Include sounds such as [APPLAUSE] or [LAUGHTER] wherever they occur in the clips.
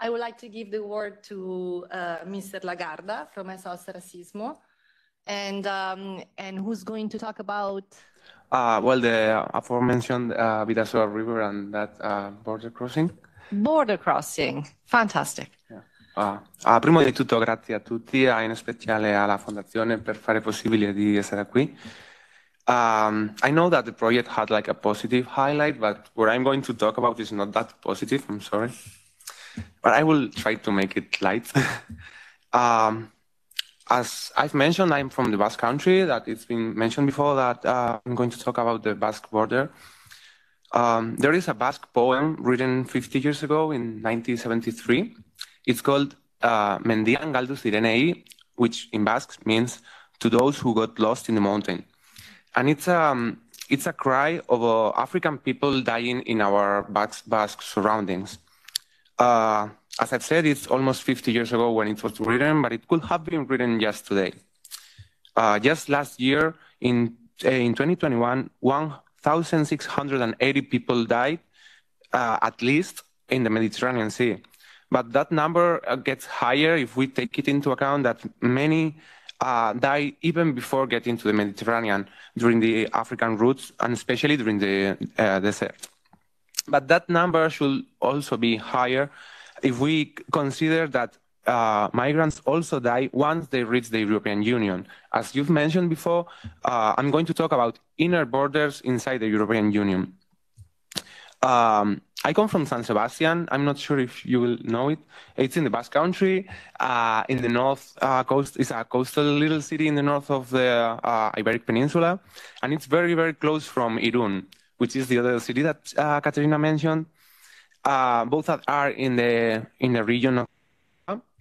I would like to give the word to uh, Mr. Legarda from SOS Racismo, and um, and who's going to talk about. Uh, well, the aforementioned uh, Bidasoa River and that uh, border crossing. Border crossing, fantastic. Yeah. Uh, uh, prima di tutto grazie a tutti, in speciale alla Fondazione per fare possibile di essere qui. Um, I know that the project had like a positive highlight, but what I'm going to talk about is not that positive, I'm sorry. But I will try to make it light. [LAUGHS] um, as I've mentioned, I'm from the Basque Country. That it's been mentioned before that uh, I'm going to talk about the Basque border. Um, there is a Basque poem written 50 years ago in 1973. It's called uh, Mendian Galdu which in Basque means to those who got lost in the mountain. And it's, um, it's a cry of uh, African people dying in our Basque, Basque surroundings. Uh, as I've said, it's almost 50 years ago when it was written, but it could have been written just today. Uh, just last year, in, uh, in 2021, 1,680 people died, uh, at least, in the Mediterranean Sea. But that number uh, gets higher if we take it into account that many uh, die even before getting to the Mediterranean during the African routes, and especially during the desert. But that number should also be higher if we consider that uh, migrants also die once they reach the European Union. As you've mentioned before, uh, I'm going to talk about inner borders inside the European Union. Um, I come from San Sebastian. I'm not sure if you will know it. It's in the Basque Country, uh, in the north uh, coast. It's a coastal little city in the north of the uh, Iberic Peninsula, and it's very, very close from Irun which is the other city that uh, Katerina mentioned. Uh, both are in the in the region of,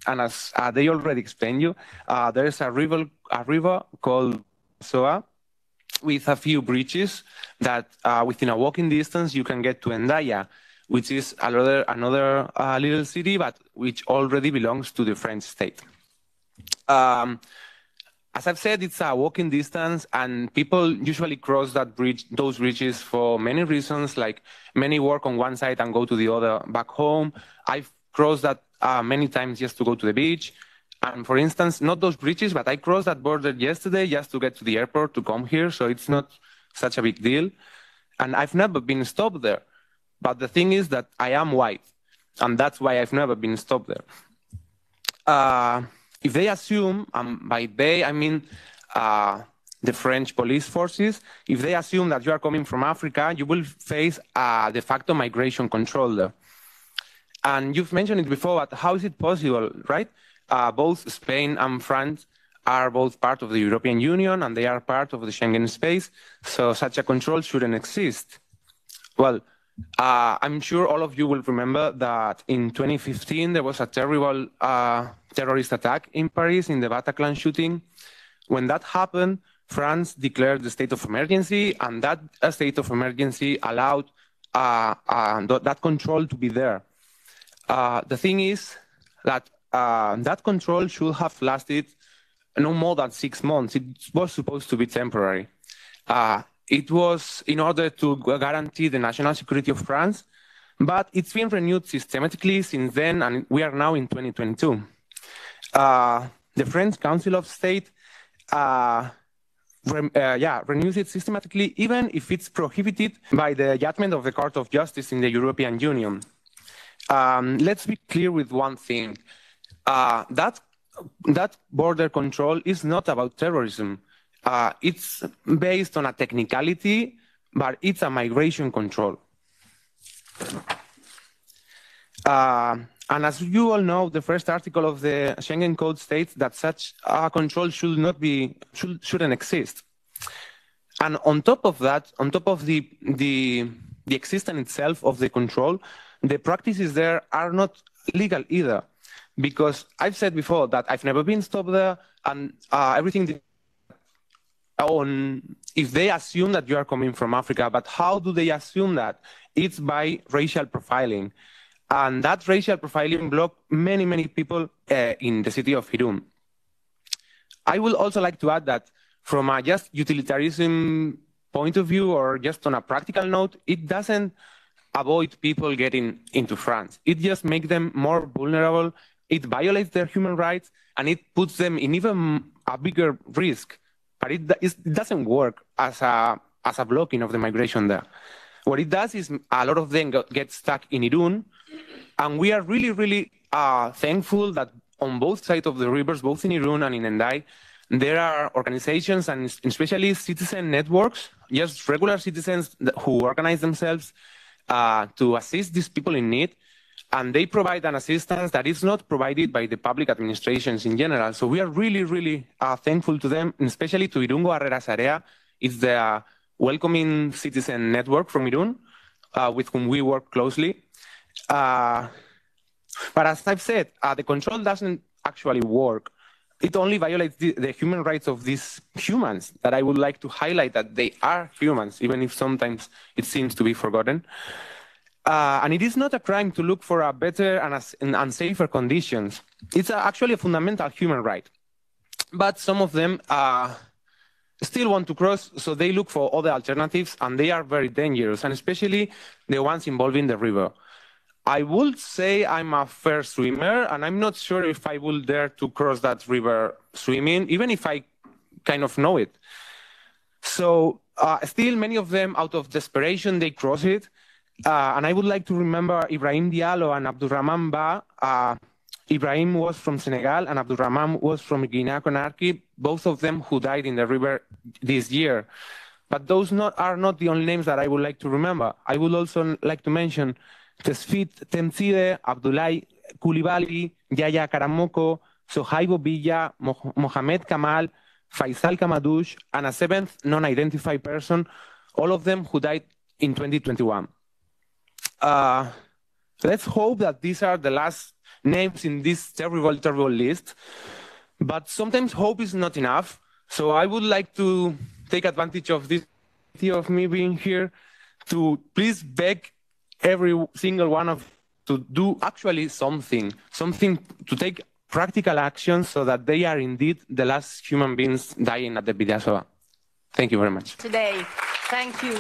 and as uh, they already explained you, uh, there is a river a river called Soa, with a few bridges that uh, within a walking distance you can get to Endaya, which is another another uh, little city, but which already belongs to the French state. Um, as I've said, it's a walking distance, and people usually cross that bridge, those bridges for many reasons. Like many work on one side and go to the other back home. I've crossed that uh, many times just to go to the beach. And for instance, not those bridges, but I crossed that border yesterday just to get to the airport to come here. So it's not such a big deal. And I've never been stopped there. But the thing is that I am white, and that's why I've never been stopped there. Uh, if they assume, um, by they I mean uh, the French police forces, if they assume that you are coming from Africa, you will face a de facto migration control there. And you've mentioned it before, but how is it possible, right? Uh, both Spain and France are both part of the European Union and they are part of the Schengen space, so such a control shouldn't exist. Well, uh, I'm sure all of you will remember that in 2015 there was a terrible uh, terrorist attack in Paris in the Bataclan shooting. When that happened, France declared the state of emergency, and that uh, state of emergency allowed uh, uh, that control to be there. Uh, the thing is that that control should have lasted no more than six months. It was supposed to be temporary. It was in order to guarantee the national security of France, but it's been renewed systematically since then, and we are now in 2022. Uh, the French Council of State, uh, re uh, yeah, renews it systematically, even if it's prohibited by the judgment of the Court of Justice in the European Union. Um, let's be clear with one thing: uh, that that border control is not about terrorism. Uh, it's based on a technicality, but it's a migration control. Uh, and as you all know, the first article of the Schengen Code states that such a control should not be, should, shouldn't exist. And on top of that, on top of the, the, the existence itself of the control, the practices there are not legal either. Because I've said before that I've never been stopped there, and uh, everything on if they assume that you are coming from Africa, but how do they assume that? It's by racial profiling. And that racial profiling blocked many, many people uh, in the city of Irun. I would also like to add that from a just utilitarianism point of view or just on a practical note, it doesn't avoid people getting into France. It just makes them more vulnerable. It violates their human rights and it puts them in even a bigger risk. But it, it doesn't work as a, as a blocking of the migration there. What it does is a lot of them get stuck in Irun. And we are really, really uh, thankful that on both sides of the rivers, both in Irun and in Hendaye, there are organizations and especially citizen networks, just regular citizens who organize themselves uh, to assist these people in need. And they provide an assistance that is not provided by the public administrations in general. So we are really, really uh, thankful to them, especially to Irungo Harrera Sarea. It's the uh, welcoming citizen network from Irun, uh, with whom we work closely. Uh, but as I've said, uh, the control doesn't actually work it only violates the, the, human rights of these humans that I would like to highlight that they are humans, even if sometimes it seems to be forgotten. Uh, and it is not a crime to look for a better and, a, and safer conditions. It's a, actually a fundamental human right. But some of them uh, still want to cross, so they look for other alternatives, and they are very dangerous, and especially the ones involving the river. I would say I'm a fair swimmer, and I'm not sure if I will dare to cross that river swimming, even if I kind of know it. So uh, still, many of them, out of desperation, they cross it. Uh, and I would like to remember Ibrahim Diallo and Abdurrahman Ba. Uh, Ibrahim was from Senegal and Abdurrahman was from Guinea-Conakry, both of them who died in the river this year. But those not, are not the only names that I would like to remember. I would also like to mention Tesfit Temside, Abdullah Kulibali, Yaya Karamoko, Sohaibo Villa, Mohamed Kamal, Faisal Kamadush, and a seventh non-identified person, all of them who died in 2021. Uh, let's hope that these are the last names in this terrible, terrible list. But sometimes hope is not enough. So I would like to take advantage of this of me being here to please beg every single one of to do actually something, something to take practical action so that they are indeed the last human beings dying at the Bidasoa. Thank you very much. Today, thank you.